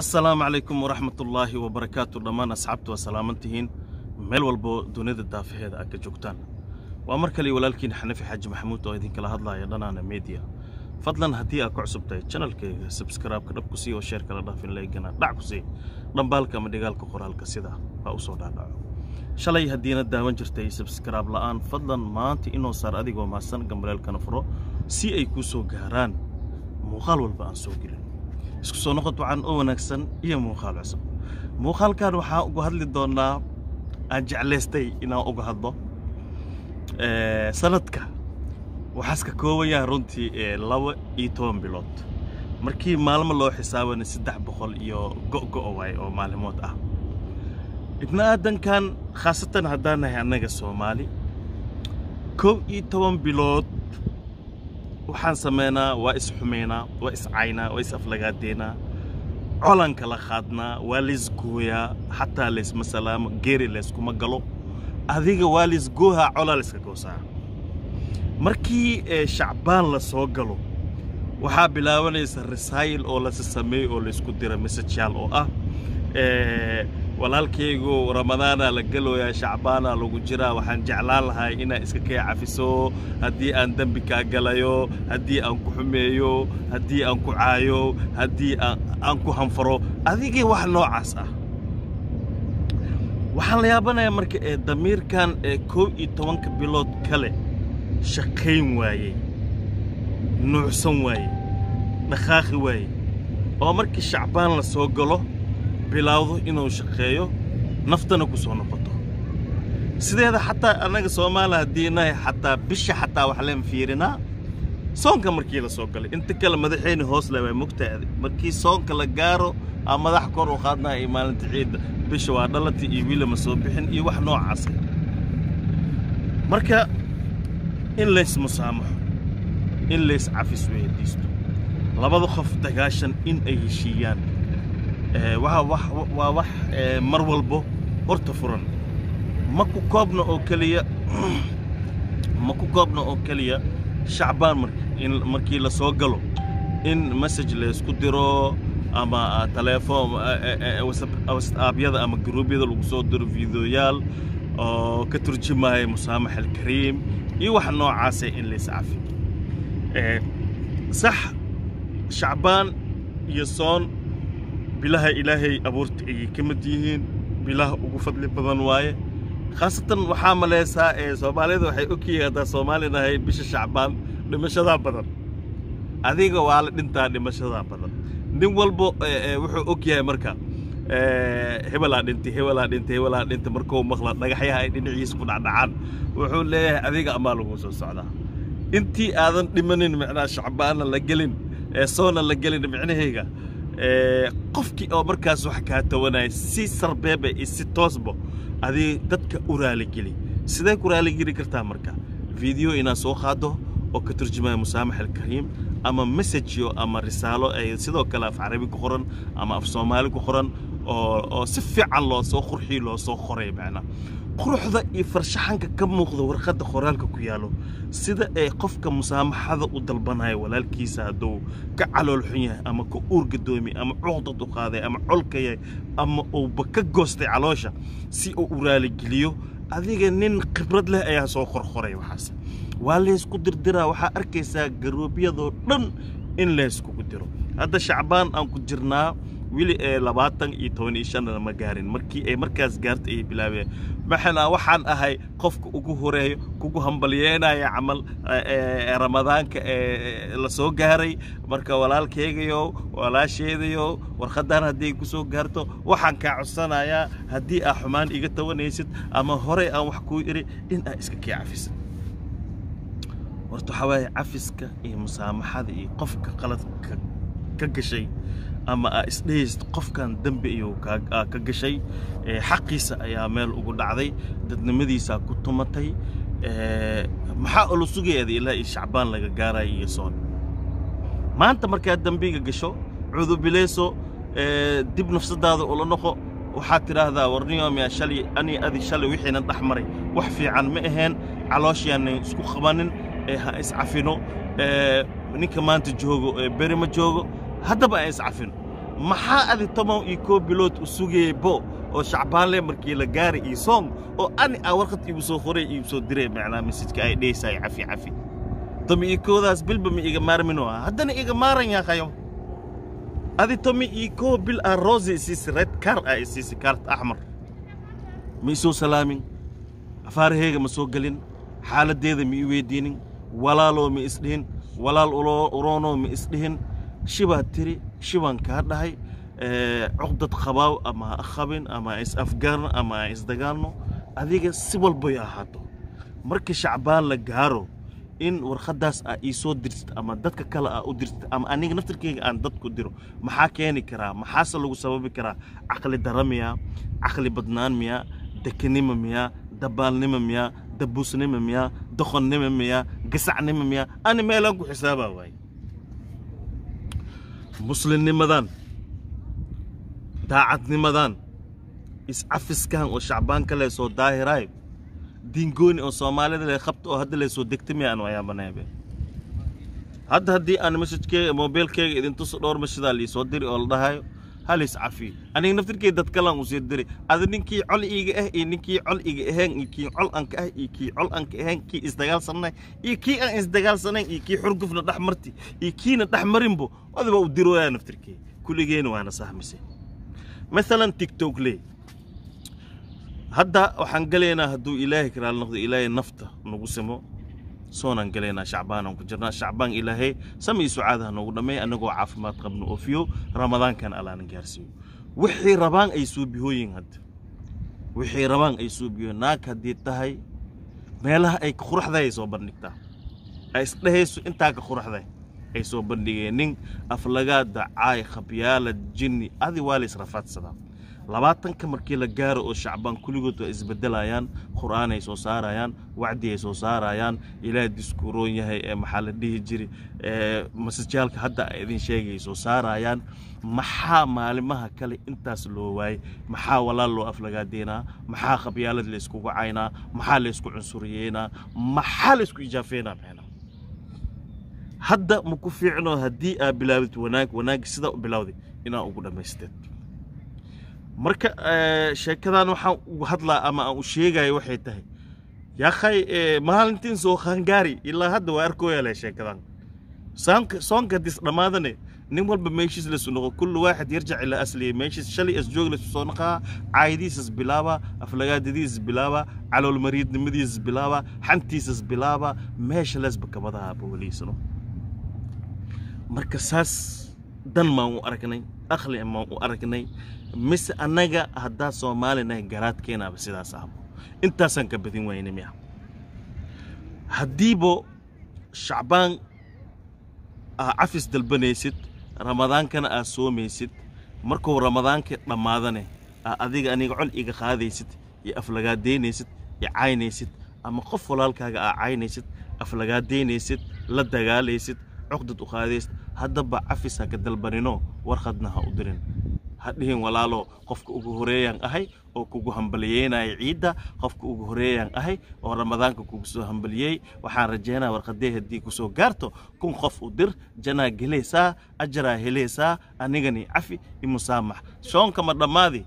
assalaamu calaykum waraxmatullaahi wabarakaatu dhammaan asxaabtu waa salaamantihiin meel walbo dunida daafaheeda aad ka joogtaan. Waa mar kale walaalkiin xanafi xaaji maxamuud oo idinkala hadlaaya dhanaana media. Fadlan haddii aad ku cusub tahay janalkayga sabskraibka dhab ku sii oo sheer kala dhaafin laygana dhac ku dhambaalka ama dhigaalka qoraalka sida ha u soo dhaadhaco. Shalay haddiina daawan jirtay sabskraib la'aan fadlan maanta inoo saar adigoo mahadsan gambaleelkana furo si ay kuu soo gaaraan. Muuqaal walba aan soo gelin isku soo noqod wacan oo wanaagsan iyo muuqaal cusub. Muuqaalkan waxaan uga hadli doonnaa aan jeclaystay inaan uga hadlo sanadka. Waxaas ka kooban yahay runtii laba iyo toban bilood. Markii maalmo loo xisaabana saddex boqol iyo go'go'o waay oo maalimood ah. Ibni aadankan khaasatan haddaan nahay annaga soomaali kow iyo toban bilood waxaan samaynaa waa isxumaynaa waa iscaynaa waa is-aflagaadeynaa colan kala qaadnaa waa laysgooyaa xataa laysma salaamo geeri layskuma galo. Adiga waa laysgoohaa colaa layska goosaa. Markii shacbaan la soo galo waxaa bilaabanaysa rasaayil oo lasi sameeyo oo laysku dira mesajyaal oo ah walaalkaygu ramadaanaa la gelooyaa shacbaanaa lagu jiraa. Waxaan jeclaan lahay inaad iska kee cafiso haddii aan dembi kaa galayo haddii aan ku xumeeyo haddii aan ku caayo haddii aan ku hanfaro. Adigii wax noocaas ah. Waxaan la yaabanayaa marka ee damiirkan ee koow iyo tobanka bilood kale shaqayn waayey nuucsan waayey dhaqaaqi waayey. Oo markii shacbaan la soo galo bilaawdo inuu shaqeeyo naftana ku soo noqoto. Sideeda xataa annaga soomaaliya haddii nahay xataa bisha xataa wax leen fiirinaa soonka markii la soo galay. Inta kale madaxeyni hoos le waa mogtaada markii soonka la gaaro aa madax kor u qaadnaa iyo maalinta ciidda bisha waa dhalati iyo wiilama soo bixin iyo wax noocaasa marka in laysmusaamaxo in lays cafis weydiisto labada qof dagaashan in ay heshiiyaan waa wax mar walbo horta furan. Ma ku koobna oo keliya ma ku koobna oo keliya shacbaan markii la galo in message laysku diro ama telefoon wasaabyada ama gruubyada lagu soo diro fiideoyaal oo ka turjumaya musaamax alkariim iyo wax noocaasa in lays cafi sax shacbaan iyo soon bilaha ilaahay abuurta ayay ka mid yihiin bilaha ugu fadli badan waaye. Khaasatan waxaa malaysaa ee soomaalida waxay ogyihiin haddaa soomaali nahay bisha shacbaan dhimashadaa badan. Adiga waa la dhintaa dhimashadaa badan. Nin walba wuxuu og yahay marka hebelaa dhintay hebelaa dhintay hebelaa dhintay markuu maqla dhagaxyaha ay dhinaciisa ku dhacdhacaan wuxuu leeyahay adiga amaa lagu soo socdaa intii aadan dhimanin micnaa shacbaanna la gelin ee soonna la gelin micnahayga qofkii oo markaas wax kaa tawanaya si sarbeeba iyo si toosba adig dadka u raaligeli. Sidee ku raaligeli kartaa marka? Video inaad soo qaado oo ka turjumaya musaamax alkariim ama messageyo ama risaalo ay sidoo kale af carabi ku qoran ama af soomaali ku qoran oo si fiican loo soo qurxiyo loo soo qoray macnaa quruxda iyo farshaxanka ka muuqda warqadda qoraalka ku yaallo sida ay qofka musaamaxada u dalbanaya walaalkiisa hadduu ka calool xun yahay ama ka uurgadoomi ama cuqdad u qaaday ama colka yahay ama uuba ka goostay caloosha si uu u raaligeliyo adiga nin khibrad leh ayaa soo qorqoray waxaas waa laysku dirdiraa waxaa arkaysaa garoobiyadoo dhan in layskugu diro. Hadda shacbaan aan ku jirnaa weli ee labaatan iyo toban iyo shanna ma gaarin. Markii ay markaas gaarta ay bilaabeen maxana waxaan ahay qofka ugu horeeyo kugu hambalyeynaya camal ramadaanka ee la soo gaaray. Marka walaalkaygayo walaasheedayo warqadan haddii ku soo gaarto waxaan kaa codsanayaa haddii aa xumaan iga tawanaysid ama horey aan wax kuu iri in aa iska kii cafisid horta waxaa waaye cafiska iyo musaamaxada iyo qofka qaladka ka gashay ama aa isdhehaysid qofkan dembi iyo ka gashay xaqiisa ayaa meel ugu dhacday dadnimadiisaa ku tumatay maxaa olo sugayaada ilaa iyo shacbaan laga gaaraya iyo soon maanta markaad dembiga gasho cudubileyso dib nafsadaada ula noqo waxaad tidhaahdaa warniyoomyaa shalay ani adi shalay wixiina dhex maray. Wax fiican ma aheen calooshiyaanay isku qabanin ha iscafino ninka maanta joogo beri ma joogo haddaba aan iscafino maxaa adi toban iyo koo bilood u sugaybo oo shacbaanle markii la gaaray iyo soong oo ani aa warqad iigu soo qoray iigu soo diray macnaa masajka ay dheesaay cafi cafi. Tomi iyo koodaas bilba ma iga maarmino ah? Haddana iga maaran yaakayo adi tomi iyo koo bil aa roosi isiisi red kar aa isiisi kaart axmar ma isoo salaamin? Afaaraheyga ma soo gelin? Xaaladdeeda ma ii weydiinin? Walaaloo ma isdhihin walaal uroonoo ma isdhihin shibaad tiri shibaan kaa dhahay cuqdad qabaaw ama qabin ama ha is afgaarno ama isdagaalno adiga si walbay ahaato. Marka shacbaan la gaaro in warqaddaas aa ii soo dirtid ama dadka kale aa u dirtid ama aniga naftarkeyga aan dadku diro maxaa keeni karaa? Maxaase lagu sababi karaa? Caqli dara miyaa? Caqli badnaan miyaa? Dekanimo miyaa? Dabaalnimo miyaa? Dabuusnimo miyaa? Doqonnimo miyaa? Gasacnimo miyaa? Ani meelaan ku xisaabaa waaye muslimnimadan daacadnimadan iscafiskan oo shacbaan kale soo daahiraayo diingooni oo soomaalida le qabta oo hadda le soo degta miyaan ayaabaneebe hadda haddii aan masajkeyga mobilkeyga idin tuso dhowr mashadaa liisoo diri oo la dhahayo hal iscafi aniga naftirkey dad kalaan u sii diri. Adi ninkii col iiga ah iyo ninkii col iga ahayn iyo kii col anka ah iyo kii col anka ahayn kii isdagaalsanay iyo kii aan isdagaalsanayn iyo kii xurgufna dhex marti iyo kiina dhex marinbo adiba u dirooyaa naftirkey kulligeena waana sahmisay maalan tiktok ley hadda waxaan gelaynaa hadduu ilaahay karaal noqdo ilaahay nafta nagu simo soonaan gelaynaa shacbaanaan ku jirnaa. Shacbaan ilaahay sami iyo sucaadaha noogu dhammeey annagoo caafimaad qabno oofiyo ramadaankan allaana gaarsiiyo. Wixii rabaan ay suubihooyin hadda wixii rabaan ay suubiyoon naag haddii tahay meelaha ay quraxday ay soo bandhigtaa. Ay isdhehayso intaa ka quraxday ay soo bandhigeen. Nin aflagaada caay khabyaalad jinni adi waa la israfaadsadaa labaatanka markii la gaaro oo shacbaan kulligood waa isbedelayaan qur'aan ay soo saarayaan wacdi ay soo saarayaan ilaah diskuuroon yahay ee maxaa la dhihi jiri masajaalka hadda ay idin sheegay ay soo saarayaan maxaa maalimaha kale intaas loo waayey maxaa walaal loo aflagaadeynaa maxaa khabyaalad la iskugu caynaa? Maxaa la isku cunsuriyeynaa maxaa la isku ijaafeynaa hadda ma ku fiicno haddii aa bilaawdid wanaag wanaag sidaa u bilowday inaa ugu dhammaysteed marka sheekadan waxaan ugu hadlaa ama aan u sheegayo waxay tahay. Yaakhay maalintiin soo qaangaari ilaa hadda waa arkooyale sheekadan soonka dis dhammaadane nin walba meeshiis lasu noqo kullu waaxid yarjac ilaa asliya meeshiis shalay as joog lasu soo naqaa caayadiisas bilaaba aflagaadadiisas bilaaba caloolmariidnimadiisas bilaaba xantiisas bilaaba meesha lesba kabadaha booliisano marka saas dan maan u aragnay aqli maan u aragnay mise annaga haddaa soomaalinahay garaadkeenaaba sidaas ahbo intaasaan ka badin wayna miya haddiibo shacbaan aa cafis dalbanaysid ramadaankana aa soomaysid markuu ramadaanka dhammaadane aa adiga aniga col iga qaadaysid iyo aflagaadaynaysid iyo caynaysid ama qof walaalkaaga aa caynaysid aflagaadaynaysid la dagaalaysid cuqdad u qaadaysid haddaba cafis ha ka dalbanino warqadna ha u dirin. Ha dhihin walaalo qofka ugu horeeyaan ahay oo kugu hambaliyeynaya ciidda qofka ugu horeeyaan ahay oo ramadaanka kugu soo hambaliyey waxaan rajaynaa warqadee haddii ku soo gaarto kun qof u dir janaa gelaysaa ajaraa helaysaa anigani cafi imusaamax shoonka ma dhammaadi?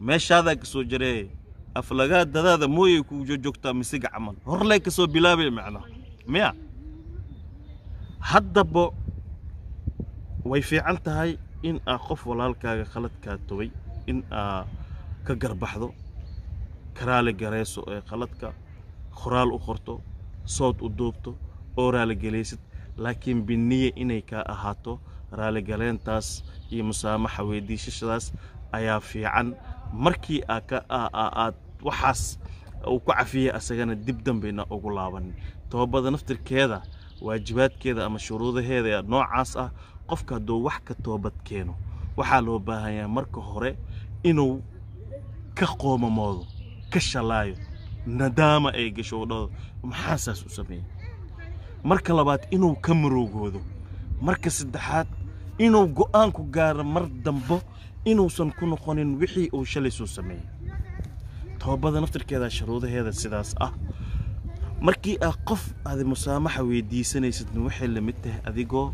Meeshaadaa ka soo jaree. Aflagaadadaada mooyay kugu joogjoogtaa misiga camal. Horlay ka soo macnaa miya? Haddaba way fiican tahay in aa qof walaalkaaga khaladkaa tobay in aa ka garbaxdo karaali garayso ee khaladka qoraal u qorto sood u duubto oo raaligelaysid laakiin biniye inay kaa ahaato raaligaleyntaas iyo musaamaxa weydiishashadaas ayaa fiican. Markii aad waxaas uu ku cafiyey asagana dib dambayna ugu laabanin toobada naftirkeeda waajibaadkeeda ama shuruudaheeda noocaas ah qofka hadduu wax ka toobad keeno waxaa loo baahanyaa marka hore inuu ka qoomamoodo ka shalaayo nadaama ay gasho dhado maxaa saas u sameeyey? Marka labaad inuu ka maroogoodo marka saddexaad inuu go'aan ku gaaro mar dambo inuusan ku noqonin wixii uu shalay soo sameeyey. Toobada naftirkeeda shuruudaheeda sidaas ah. Markii aa qof aad musaamaxa weydiisanaysidna waxay la mid tahay adigoo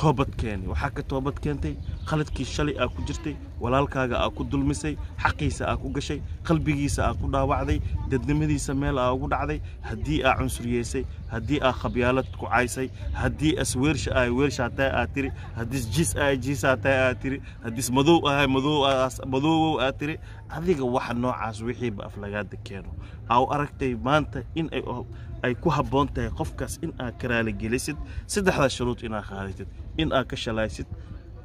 toobad keeni waxaa ka toobad keentay khaladkii shalay aa ku jirtay walaalkaaga aa ku dulmisay xaqiisa aa ku gashay qalbigiisa aa ku dhaawacday dadnimadiisa meel aa ugu dhacday haddii aa cunsuriyeysay haddii aa khabyaalad ku caysay haddii as weersha ahay weershaataa aa tiri haddiis jiis ahay jiisaataa aa tiri haddiis madow ahay madoowow aa tiri adiga waxa noocaas wixiiba aflagaada keeno aa u aragtay maanta in ay ku habboon tahay qofkaas in aad ka raaligelisid saddexdaas shuruud inaad qaadatid in aad ka shalaysid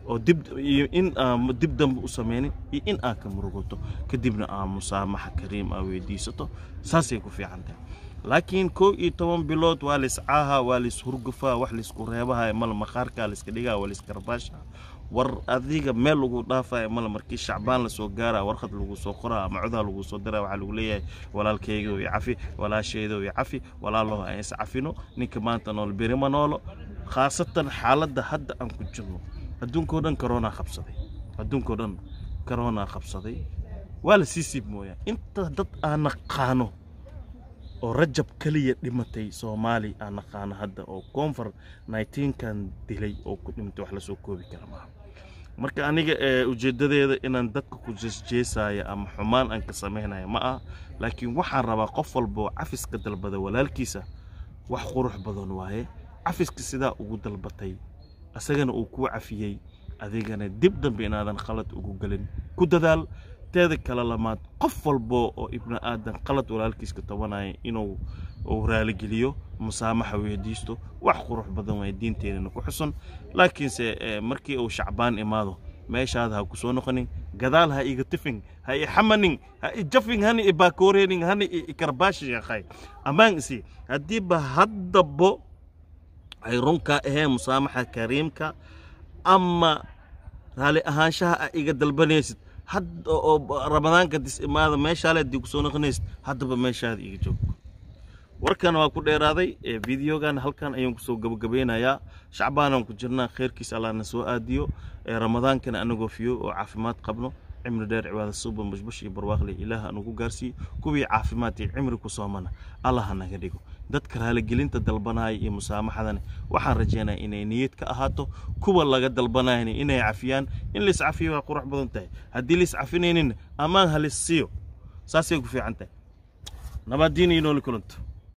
oo dib iyo in aan dib dambe u samaynin iyo in aad ka murugoto kadibna aa musaamaxa kariim aa weydiisato. Saasay ku fiican tahay laakiin kow iyo toban bilood waa laiscaaha waa laishurgufaa wax la isku reebaha mala maqaarkaa laiska dhigaa waa laiskarbaasha war adiga meel lagu dhaafaya male markii shacbaan la soo gaara warqad lagu soo qoraa ama codaa lagu soo dara waxaa lagu leeyahay walaalkayga iyo cafi walaashayda iyo cafi walaaloho aan is cafino ninka maanta nool beri ma noolo khaasatan xaaladda hadda aan ku jirno adduunkao dhan karoonaa qabsaday adduunkao dhan karoonaa qabsaday waa la sii siib mooyaa inta dad aan naqaano oo rajab keliya dhimatay soomaali aan naqaano hadda oo koonfur nayteenkan dilay oo ku dhimatay wax la soo koobi kara maaha. Marka aniga ujeeddadeeda inaan dadka ku jeesjeesaya ama xumaan aan ka samaynaya ma ah laakiin waxaan rabaa qof walboo cafiska dalbada walaalkiisa wax qurux badan waaye. Cafiska sidaa ugu dalbatay asagana uu kuu cafiyey adigana dib dambe inaadan khalad ugu gelin ku dadaal teeda kale lamaad qof walbo oo ibni aadan qalad walaalkiiska tabanaya inuu uu raaligeliyo musaamaxa weydiisto wax qurux badan waay diinteenana ku xusun laakiinse markii uu shacbaan imaado meeshaada ha ku soo noqonin gadaal ha iga tifin ha i xamanin ha i jafin hani i baakoorenin hani i karbaashi yaqay ammaan isi haddiiba haddabo ay runkaa aheen musaamaxa kariimka ama raali ahaanshaha a iga dalbanaysid. Hadda oo ramadaanka dis meeshaale haddii ku soo noqonaysid haddaba meeshaada iga joog. Warkan waa ku dheeraaday videogan halkan ayaan ku soo gabagabeynayaa. Shacbaanaan ku jirnaa kheyrkiisa allahna soo aadiyo ramadaankana anagoo fiyo oo caafimaad qabno cimri dheer cibaada suuba bushbush iyo barwaaqle ilaah aan ugu gaarsiiyo kuwii caafimaad iyo cimri ku soomana allah ha naga dhigo. Dadka raaligelinta dalbanaya iyo musaamaxadana waxaan rajeynaya inay niyad ka ahaato kuwa laga dalbanayana inay cafiyaan. In lais cafiyo waa qurux badan tahay. Haddii lais cafinaynin ammaan ha siiyo. Saasay ku fiican tahay. Nabadiina iyo kulanto